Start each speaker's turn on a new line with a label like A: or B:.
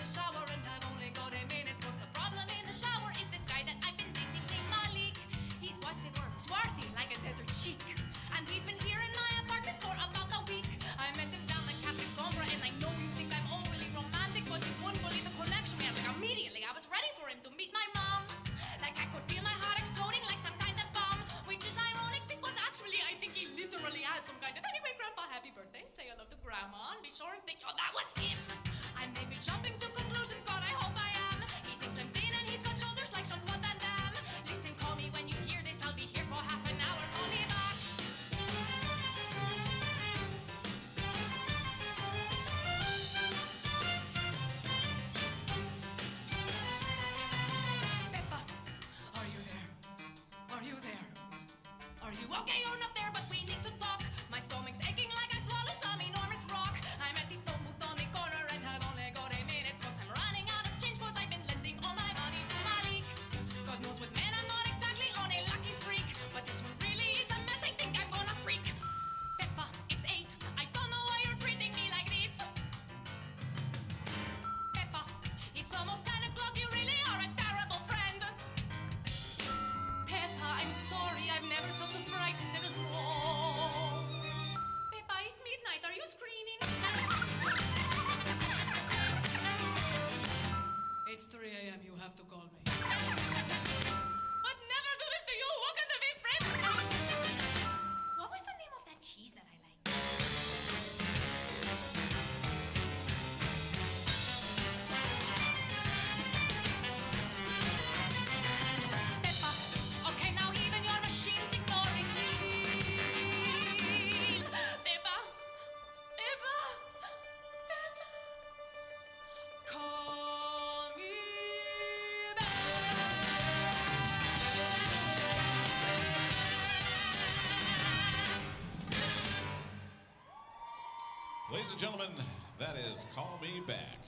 A: the shower and I've only got a minute. Cause the problem in the shower is this guy that I've been dating named Malik. He's what's the word? Swarthy, like a desert cheek. And he's been here in my apartment for about a week. I met him down at Cafe Sombra and I know you think I'm overly romantic, but you wouldn't believe the connection we had. Like immediately, I was ready for him to meet my mom. Like I could feel my heart exploding like some kind of bomb, which is ironic because actually I think he literally has some kind of. Anyway, Grandpa, happy birthday. Say hello to Grandma and be sure and think, oh, that was him. I may be jumping okay or not there? But we need to talk. My stomach's aching like I swallowed some enormous rock. I'm at the phone booth on the corner and have only got a minute. Cause I'm running out of change cause I've been lending all my money to Malik. God knows with men I'm not exactly on a lucky streak. But this one really is a mess. I think I'm gonna freak. Peppa, it's eight. I don't know why you're treating me like this. Peppa, it's almost 10 o'clock. You really are a terrible friend. Peppa, I'm sorry. Midnight. Are you screening? It's 3 a.m. You have to call me.
B: Ladies and gentlemen, that is Call Me Back.